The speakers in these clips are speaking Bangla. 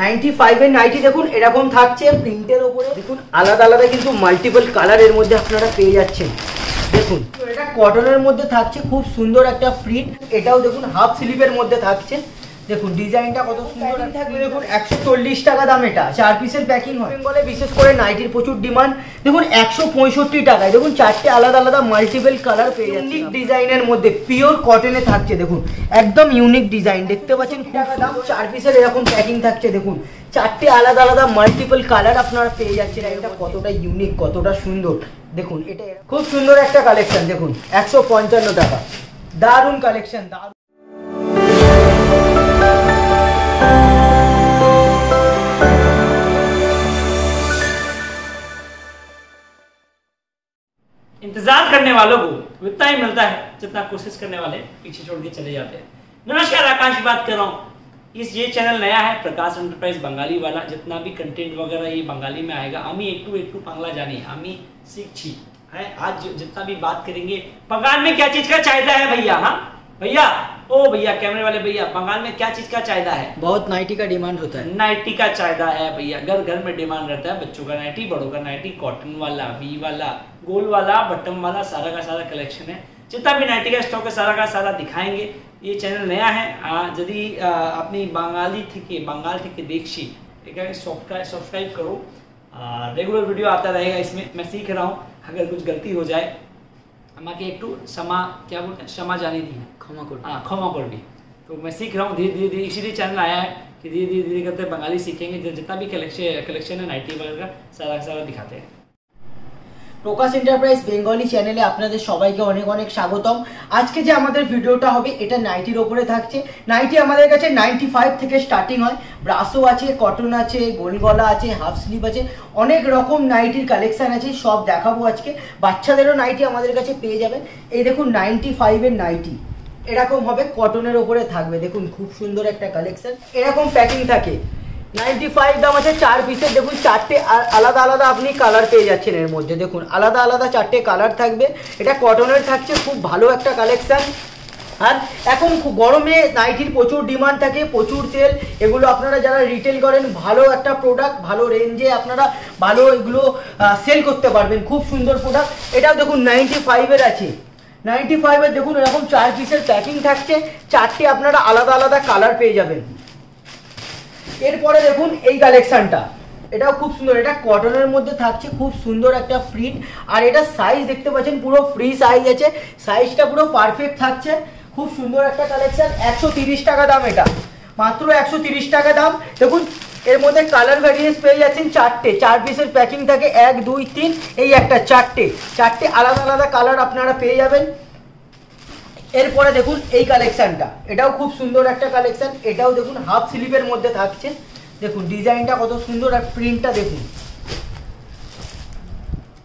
নাইনটি ফাইভের নাইটি দেখুন, এরকম থাকছে প্রিন্টের ওপরে দেখুন, আলাদা আলাদা কিন্তু মাল্টিপল কালারের মধ্যে আপনারা পেয়ে যাচ্ছেন। দেখুন, এটা কটনের মধ্যে থাকছে, খুব সুন্দর একটা প্রিন্ট এটাও দেখুন হাফ স্লিভের মধ্যে থাকছে। দেখুন ডিজাইনটা কত সুন্দর থাকবে। দেখুন একশো চল্লিশ টাকা দাম এটা। চার পিসের প্যাকিং হয়। বেঙ্গলে বিশেষ করে নাইটির প্রচুর ডিমান্ড দেখুন একশো পঁয়ষট্টি টাকায়। দেখুন চারটে আলাদা আলাদা মাল্টিপল কালার পেয়ে ইউনিক ডিজাইনের মধ্যে পিওর কটনে থাকছে দেখুন। একদম ইউনিক ডিজাইন দেখতে পাচ্ছেন দাম। চার পিসের এরকম প্যাকিং থাকছে দেখুন। চারটে আলাদা আলাদা মাল্টিপল কালার আপনারা পেয়ে যাচ্ছেন। এটা কতটা ইউনিক কতটা সুন্দর। দেখুন এটা খুব সুন্দর একটা কালেকশন দেখুন। একশো পঞ্চান্ন টাকা। দারুণ কালেকশন দারুণ। इंतज़ार करने वालों को उतना ही मिलता है जितना कोशिश करने वाले पीछे छोड़ के चले जाते हैं। नमस्कार, आकाश बात कर रहा हूँ। इस ये चैनल नया है, प्रकाश एंटरप्राइज बंगाली वाला। जितना भी कंटेंट वगैरह ये बंगाली में आएगा अमी एक टू एक टू बांग्ला जानी अमी सीखी है, आज जितना भी बात करेंगे, बंगाल में क्या चीज़ का चाहता है भैया हाँ? भैया ओ भैया कैमरे वाले भैया बंगाल में क्या चीज़ का चायदा है? बहुत नाइटी का डिमांड होता है। नाइटी का चायदा है भैया घर घर में डिमांड रहता है बच्चों का नाइटी बड़ों का नाइटी कॉटन वाला वी वाला गोल वाला बटन वाला सारा का सारा कलेक्शन है। जितना भी नाइटी का स्टॉक है सारा का सारा दिखाएँगे। ये चैनल नया है यदि अपनी बंगाली थे बंगाल थे देखी ठीक है सब्सक्राइब करो रेगुलर वीडियो आता रहेगा इसमें मैं सीख रहा हूँ अगर कुछ गलती हो जाए আমাকে একটু क्षमा क्या बोलते हैं क्षमा जाने दी है ক্ষমা করুন हाँ क्षमा कर दी तो मैं सीख रहा हूँ धीरे धीरे धीरे इसीलिए चैनल आया है कि धीरे धीरे धीरे करते बंगाली सीखेंगे जो जितना भी कलेक्शन कलेक्शन है नाइटी वगैरह का सारा का सारा दिखाते हैं প্রকাশ এন্টারপ্রাইজ বেঙ্গলি চ্যানেলে আপনাদের সবাইকে অনেক অনেক স্বাগতম। আজকে যে আমাদের ভিডিওটা হবে, এটা নাইটির ওপরে থাকছে। নাইটি আমাদের কাছে নাইনটি ফাইভ থেকে স্টার্টিং হয়। ব্রাসও আছে কটন আছে গোল গলা আছে হাফ স্লিভ আছে, অনেক রকম নাইটির কালেকশান আছে, সব দেখাবো আজকে। বাচ্চাদেরও নাইটি আমাদের কাছে পেয়ে যাবেন। এই দেখুন নাইনটি ফাইভের নাইটি এরকম হবে কটনের ওপরে থাকবে। দেখুন, খুব সুন্দর একটা কালেকশান এরকম প্যাকিং থাকে। নাইনটি ফাইভ দাম আছে, চার পিসের দেখুন, চারটে আলাদা আলাদা আপনি কালার পেয়ে যাচ্ছেন এর মধ্যে। দেখুন, আলাদা আলাদা চারটে কালার থাকবে। এটা কটনের থাকছে, খুব ভালো একটা কালেকশন আর এখন গরমে নাইটির প্রচুর ডিমান্ড থাকে, প্রচুর সেল এগুলো আপনারা যারা রিটেল করেন, ভালো একটা প্রোডাক্ট ভালো রেঞ্জে আপনারা ভালো এগুলো সেল করতে পারবেন। খুব সুন্দর প্রোডাক্ট এটাও দেখুন নাইনটি ফাইভের আছে। নাইনটি ফাইভের দেখুন, এরকম চার পিসের প্যাকিং থাকছে। চারটে আপনারা আলাদা আলাদা কালার পেয়ে যাবেন। এরপরে দেখুন এই কালেকশনটা এটাও খুব সুন্দর, এটা কটনের মধ্যে থাকছে, খুব সুন্দর একটা প্রিন্ট আর এটা সাইজ দেখতে পাচ্ছেন, পুরো ফ্রি সাইজ আছে। সাইজটা পুরো পারফেক্ট থাকছে। খুব সুন্দর একটা কালেকশন একশো টাকা দাম এটা। মাত্র একশো টাকা দাম। দেখুন, এর মধ্যে কালার ভ্যারিয়েন্স পেয়ে যাচ্ছেন চারটে। চার পিসের প্যাকিং থাকে, এক, দুই, তিন, এই একটা চারটে। চারটে আলাদা আলাদা কালার আপনারা পেয়ে যাবেন। এরপরে দেখুন এই কালেকশনটা এটাও খুব সুন্দর একটা কালেকশন এটাও দেখুন হাফ স্লিভের মধ্যে থাকছে। দেখুন ডিজাইনটা কত সুন্দর আর প্রিন্টটা দেখুন।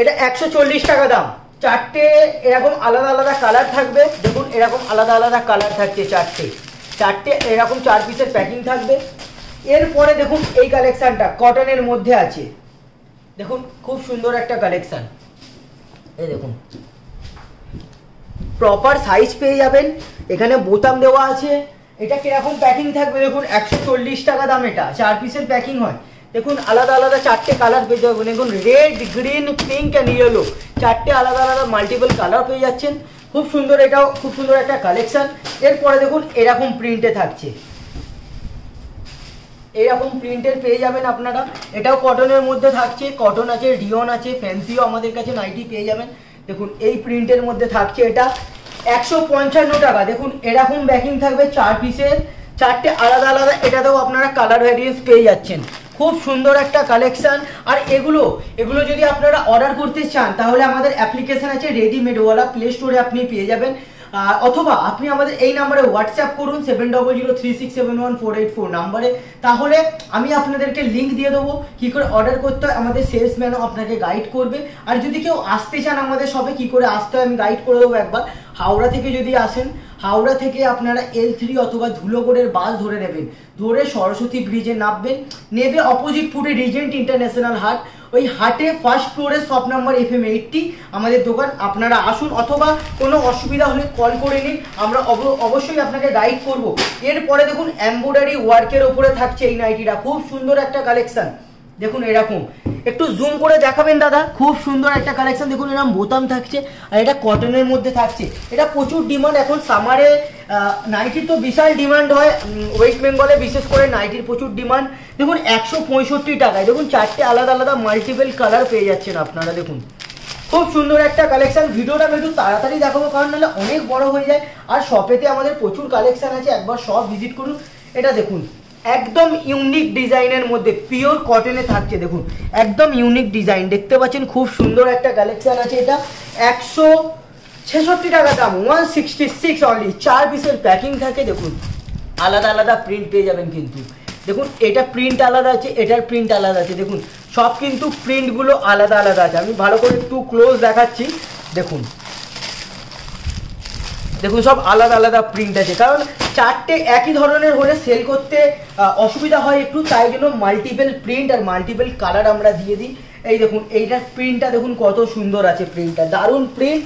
এটা একশো চল্লিশ টাকা দাম। চারটে এরকম আলাদা আলাদা কালার থাকবে। দেখুন, এরকম আলাদা আলাদা কালার থাকছে চারটে। চারটে এরকম চার পিসের প্যাকিং থাকবে। এরপরে দেখুন এই কালেকশানটা কটনের মধ্যে আছে। দেখুন, খুব সুন্দর একটা কালেকশান এই দেখুন। প্রপার সাইজ পেয়ে যাবেন। এখানে বোতাম দেওয়া আছে। এটা কীরকম প্যাকিং থাকবে দেখুন, একশো চল্লিশ টাকা দাম এটা। চার পিসের প্যাকিং হয়। দেখুন, আলাদা আলাদা চারটে কালার পেয়ে যাবেন। দেখুন red green pink and yellow চারটে আলাদা আলাদা মাল্টিপল কালার পেয়ে যাচ্ছেন। খুব সুন্দর এটাও, খুব সুন্দর একটা কালেকশান এরপরে দেখুন, এরকম প্রিন্টে থাকছে। এরকম প্রিন্টের পেয়ে যাবেন আপনারা। এটাও কটনের মধ্যে থাকছে। কটন আছে ডিওন আছে ফ্যান্সিও আমাদের কাছে নাইটি পেয়ে যাবেন। দেখুন, এই প্রিন্টের মধ্যে থাকছে এটা একশো পঞ্চান্ন টাকা। দেখুন, এরকম ব্যাকিং থাকবে চার পিসের চারটে আলাদা আলাদা, এটাতেও আপনারা কালার ভ্যারিয়েন্স পেয়ে যাচ্ছেন। খুব সুন্দর একটা কালেকশান আর এগুলো এগুলো যদি আপনারা অর্ডার করতে চান, তাহলে আমাদের অ্যাপ্লিকেশান আছে রেডিমেডওয়ালা প্লে স্টোরে আপনি পেয়ে যাবেন। অথবা আপনি আমাদের এই নাম্বারে হোয়াটসঅ্যাপ করুন seven double zero three six seven one four eight four নাম্বারে। তাহলে আমি আপনাদেরকে লিঙ্ক দিয়ে দেবো, কী করে অর্ডার করতে হয়, আমাদের সেলসম্যানও আপনাকে গাইড করবে। আর যদি কেউ আসতে চান আমাদের সবে কী করে আসতে হয়, আমি গাইড করে দেবো একবার। হাওড়া থেকে যদি আসেন, হাওড়া থেকে আপনারা এল থ্রি অথবা ধুলোগড়ের বাস ধরে নেবেন। ধরে সরস্বতী ব্রিজে নামবেন। নেবে অপোজিট ফুটে রিজেন্ট ইন্টারন্যাশনাল হাট। ওই হাটে ফার্স্ট ফ্লোরে shop number F M eighty আমাদের দোকান। আপনারা আসুন অথবা কোনো অসুবিধা হলে কল করে নিন। আমরা অব- অবশ্যই আপনাকে গাইড করব। এরপরে দেখুন এমব্রয়ডারি ওয়ার্কের ওপরে থাকছে এই নাইটিটা খুব সুন্দর একটা কালেকশান দেখুন এরকম। একটু জুম করে দেখাবেন দাদা। খুব সুন্দর একটা কালেকশন দেখুন এরকম বোতাম থাকছে আর এটা কটনের মধ্যে থাকছে। এটা প্রচুর ডিমান্ড এখন সামারে নাইটির তো বিশাল ডিমান্ড হয় ওয়েস্ট বেঙ্গলে বিশেষ করে নাইটির প্রচুর ডিমান্ড দেখুন, একশো পঁয়ষট্টি টাকায়, দেখুন, চারটে আলাদা আলাদা মাল্টিপল কালার পেয়ে যাচ্ছেন আপনারা, দেখুন। খুব সুন্দর একটা কালেকশন ভিডিওটা একটু তাড়াতাড়ি দেখাবো, কারণ নাহলে অনেক বড় হয়ে যায়। আর শপেতে আমাদের প্রচুর কালেকশন আছে, একবার সব ভিজিট করুন। এটা দেখুন, একদম ইউনিক ডিজাইনের মধ্যে পিওর কটনে থাকছে, দেখুন। একদম ইউনিক ডিজাইন দেখতে পাচ্ছেন, খুব সুন্দর একটা কালেকশন আছে এটা। একশো ছেষট্টি টাকা দাম ওয়ান সিক্সটি সিক্স অনলি চার পিসের প্যাকিং থাকে, দেখুন। আলাদা আলাদা প্রিন্ট পেয়ে যাবেন কিন্তু। দেখুন, এটা প্রিন্ট আলাদা আছে, এটার প্রিন্ট আলাদা আছে। দেখুন, সব কিন্তু প্রিন্টগুলো আলাদা আলাদা আছে। আমি ভালো করে একটু ক্লোজ দেখাচ্ছি। দেখুন। দেখুন, সব আলাদা আলাদা প্রিন্ট আছে। কারণ চারটে একই ধরনের হলে সেল করতে অসুবিধা হয় একটু। তাই জন্য মাল্টিপল প্রিন্ট আর মাল্টিপল কালার আমরা দিয়ে দিই। এই দেখুন, এইটার প্রিন্টটা দেখুন কত সুন্দর আছে প্রিন্টটা দারুণ প্রিন্ট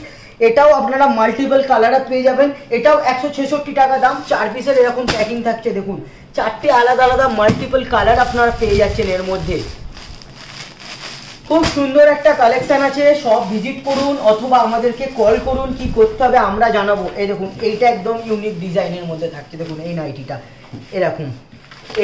এটাও আপনারা মাল্টিপল কালারে পেয়ে যাবেন। এটাও একশো ছেষট্টি টাকা দাম। চার পিসের এরকম প্যাকিং থাকছে, দেখুন। চারটে আলাদা আলাদা মাল্টিপল কালার আপনারা পেয়ে যাচ্ছেন এর মধ্যে। খুব সুন্দর একটা কালেকশান আছে। সব ভিজিট করুন অথবা আমাদেরকে কল করুন কি করতে হবে আমরা জানাব। এই দেখুন, এইটা একদম ইউনিক ডিজাইনের মধ্যে থাকছে, দেখুন এই নাইটিটা। এরকম।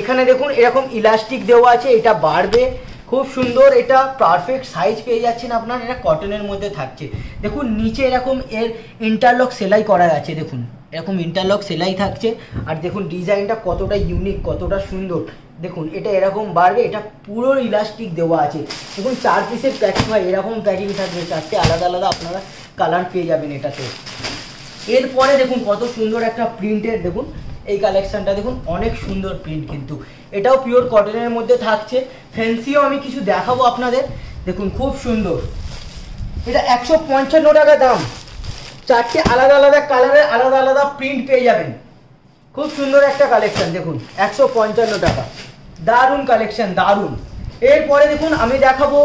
এখানে দেখুন, এরকম ইলাস্টিক দেওয়া আছে, এটা বাড়বে। খুব সুন্দর, এটা পারফেক্ট সাইজ পেয়ে যাচ্ছেন আপনার, এটা কটনের মধ্যে থাকছে। দেখুন, নিচে এরকম এর ইন্টারলক সেলাই করা আছে, দেখুন। এরকম ইন্টারলক সেলাই থাকছে, আর দেখুন, ডিজাইনটা কতটা ইউনিক কতটা সুন্দর। দেখুন, এটা এরকম বাড়বে, এটা পুরো ইলাস্টিক দেওয়া আছে। দেখুন, চার পিসের প্যাকিং হয় এরকম প্যাকিং থাকবে, চারটে আলাদা আলাদা আপনারা কালার পেয়ে যাবেন এটাতে। এরপরে দেখুন, কত সুন্দর একটা প্রিন্টের দেখুন এই কালেকশনটা দেখুন, অনেক সুন্দর প্রিন্ট কিন্তু। এটাও পিওর কটনের মধ্যে থাকছে। ফ্যান্সিও আমি কিছু দেখাবো আপনাদের। দেখুন, খুব সুন্দর। এটা একশো পঞ্চান্ন টাকা দাম। চারটে আলাদা আলাদা কালারের আলাদা আলাদা প্রিন্ট পেয়ে যাবেন। খুব সুন্দর একটা কালেকশন দেখুন, একশো পঞ্চান্ন টাকা। দারুণ কালেকশন দারুণ। এরপরে দেখুন, আমি দেখাবো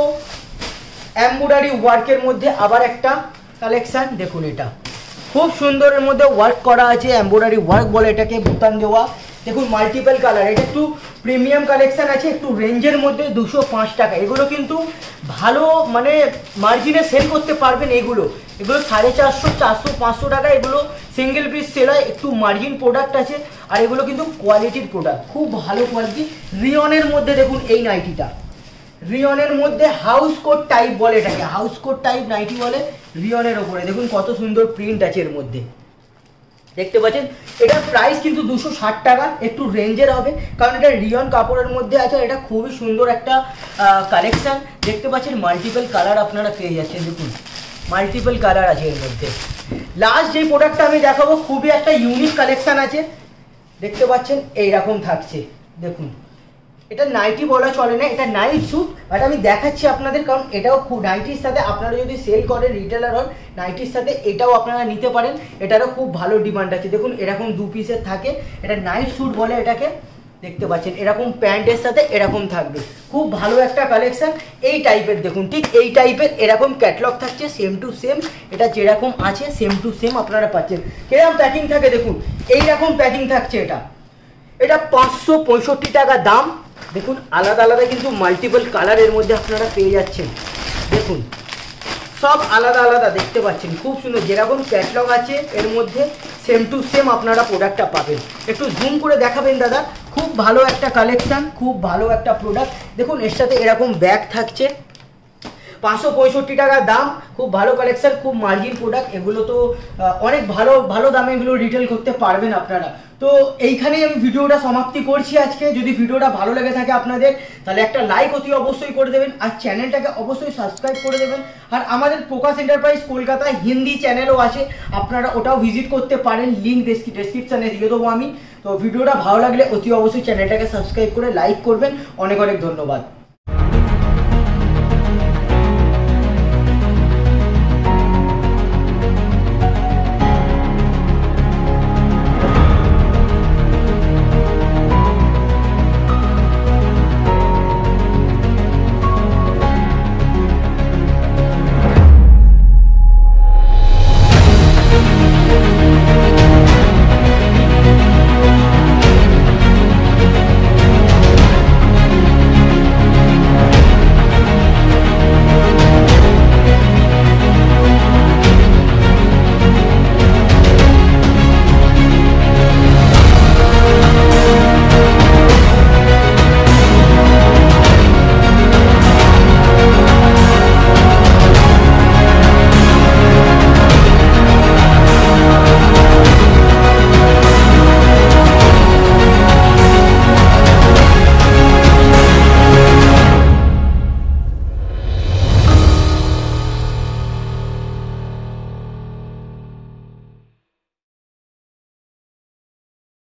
এমব্রয়ডারি ওয়ার্কের মধ্যে আবার একটা কালেকশান দেখুন এটা। খুব সুন্দরের মধ্যে ওয়ার্ক করা আছে এমব্রয়ডারি ওয়ার্ক বলে এটাকে বোতাম দেওয়া। দেখুন মাল্টিপল কালার এটা একটু প্রিমিয়াম কালেকশন আছে, একটু রেঞ্জের মধ্যে দুশো পাঁচ টাকা। এগুলো কিন্তু ভালো মানে মার্জিনে সেল করতে পারবেন এগুলো। এগুলো সাড়ে চারশো চারশো, পাঁচশো টাকা, এগুলো সিঙ্গেল পিস সেল হয়, একটু মার্জিন প্রোডাক্ট আছে, আর এগুলো কিন্তু কোয়ালিটির প্রোডাক্ট খুব ভালো কোয়ালিটি রিয়নের মধ্যে দেখুন এই নাইটিটা। রিয়নের মধ্যে হাউস কোট টাইপ বলে এটাকে। হাউস কোট টাইপ নাইটি বলে রিয়নের ওপরে। দেখুন কত সুন্দর প্রিন্ট আছে এর মধ্যে। দেখতে পাচ্ছেন? এটার প্রাইস কিন্তু দুশো ষাট টাকা, একটু রেঞ্জের হবে, কারণ এটা রিয়ন কাপড়ের মধ্যে আছে এটা খুবই সুন্দর একটা কালেকশান দেখতে পাচ্ছেন মাল্টিপল কালার আপনারা পেয়ে যাচ্ছেন, দেখুন। মাল্টিপল কালার আছে এর মধ্যে। লাস্ট যে প্রোডাক্টটা আমি দেখাবো, খুবই একটা ইউনিক কালেকশান আছে। দেখতে পাচ্ছেন, এইরকম থাকছে। দেখুন। এটা নাইটি বলা চলে না, এটা নাইট স্যুট বাট আমি দেখাচ্ছি আপনাদের কারণ এটাও খুব নাইটির সাথে আপনারা যদি সেল করেন রিটেলার হন, নাইটির সাথে এটাও আপনারা নিতে পারেন। এটারও খুব ভালো ডিমান্ড আছে। দেখুন, এরকম দু পিসের থাকে। এটা নাইট স্যুট বলে এটাকে দেখতে পাচ্ছেন। এরকম প্যান্টের সাথে এরকম থাকবে। খুব ভালো একটা কালেকশান এই টাইপের দেখুন, ঠিক এই টাইপের এরকম ক্যাটলগ থাকছে সেম টু সেম এটা যেরকম আছে সেম টু সেম আপনারা পাচ্ছেন। কীরকম প্যাকিং থাকে, দেখুন, এইরকম প্যাকিং থাকছে এটা। এটা পাঁচশো পঁয়ষট্টি টাকা দাম। দেখুন, আলাদা আলাদা কিন্তু মাল্টিপল কালারের মধ্যে আপনারা পেয়ে যাচ্ছেন। দেখুন, সব আলাদা আলাদা দেখতে পাচ্ছেন। খুব সুন্দর, যেরকম ক্যাটলগ আছে, এর মধ্যে সেম টু সেম আপনারা প্রোডাক্টটা পাবেন। একটু জুম করে দেখাবেন, দাদা। খুব ভালো একটা কালেকশান খুব ভালো একটা প্রোডাক্ট দেখুন, এর সাথে এরকম ব্যাগ থাকছে। পাঁচশো পঁয়ষট্টি টাকা দাম, খুব ভালো কালেকশন খুব মার্জিন প্রোডাক্ট এগুলো তো অনেক ভালো ভালো দামে এগুলো রিটেল করতে পারবেন আপনারা। তো এইখানেই আমি ভিডিওটা সমাপ্তি করছি আজকে। যদি ভিডিওটা ভালো লেগে থাকে আপনাদের, তাহলে একটা লাইক অতি অবশ্যই করে দেবেন, আর চ্যানেলটাকে অবশ্যই সাবস্ক্রাইব করে দেবেন। আর আমাদের প্রকাশ এন্টারপ্রাইজ কলকাতায় হিন্দি চ্যানেলও আছে, আপনারা ওটাও ভিজিট করতে পারেন লিঙ্ক ডেসক্রিপশানে দিয়ে দেবো আমি। তো ভিডিওটা ভালো লাগলে অতি অবশ্যই চ্যানেলটাকে সাবস্ক্রাইব করে লাইক করবেন। অনেক অনেক ধন্যবাদ।